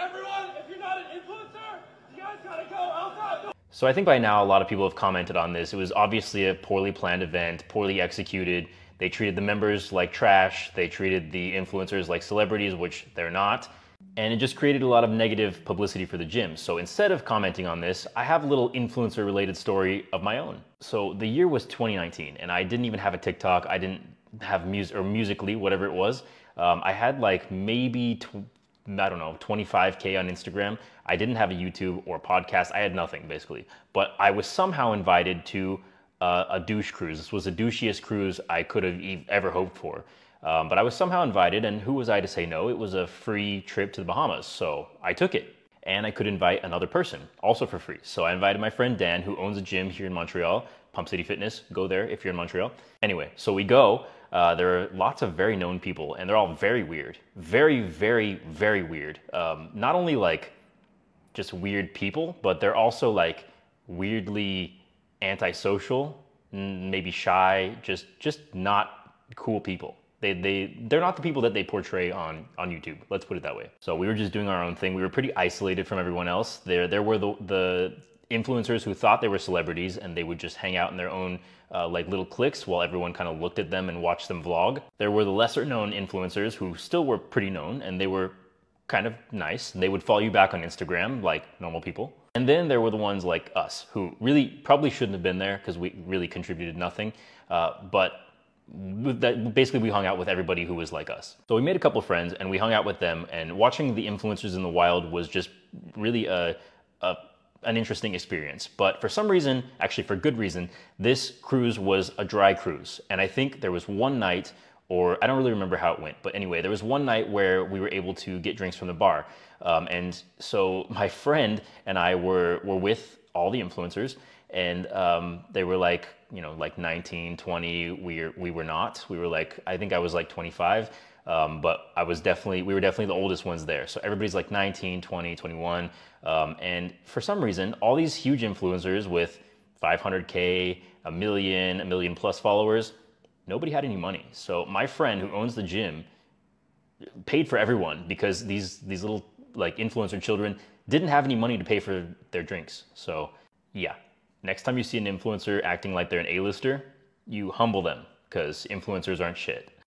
Everyone, if you're not an influencer, you guys gotta go outside. So I think by now a lot of people have commented on this. It was obviously a poorly planned event, poorly executed. They treated the members like trash. They treated the influencers like celebrities, which they're not. And it just created a lot of negative publicity for the gym. So instead of commenting on this, I have a little influencer related story of my own. So the year was 2019 and I didn't even have a TikTok. I didn't have music or Musical.ly, whatever it was. Um, I had like maybe, I don't know, 25K on Instagram. I didn't have a YouTube or a podcast. I had nothing basically. But I was somehow invited to uh, a douche cruise. This was the douchiest cruise I could have ever hoped for. Um, but I was somehow invited, and who was I to say no? It was a free trip to the Bahamas, so I took it. And I could invite another person, also for free. So I invited my friend Dan, who owns a gym here in Montreal, Pump City Fitness. Go there if you're in Montreal. Anyway, so we go. Uh, there are lots of very known people, and they're all very weird. Very, very, very weird. Um, not only like just weird people, but they're also like weirdly antisocial, maybe shy, just just not cool people. They, they, they're not the people that they portray on, on YouTube. Let's put it that way. So we were just doing our own thing. We were pretty isolated from everyone else. There, there were the, the influencers who thought they were celebrities and they would just hang out in their own uh, like little cliques while everyone kind of looked at them and watched them vlog. There were the lesser known influencers who still were pretty known and they were kind of nice. And they would follow you back on Instagram like normal people. And then there were the ones like us who really probably shouldn't have been there because we really contributed nothing. Uh, but that basically we hung out with everybody who was like us. So we made a couple friends and we hung out with them and watching the influencers in the wild was just really a, a an interesting experience. But for some reason, actually for good reason, this cruise was a dry cruise. And I think there was one night or I don't really remember how it went, but anyway, there was one night where we were able to get drinks from the bar. Um, and so my friend and I were, were with all the influencers and um, they were like, you know, like 19, 20. We we were not. We were like, I think I was like 25. Um, but I was definitely, we were definitely the oldest ones there. So everybody's like 19, 20, 21. Um, and for some reason, all these huge influencers with 500K, a million, a million plus followers, nobody had any money. So my friend who owns the gym paid for everyone because these, these little like influencer children didn't have any money to pay for their drinks. So yeah, Next time you see an influencer acting like they're an A-lister, you humble them because influencers aren't shit.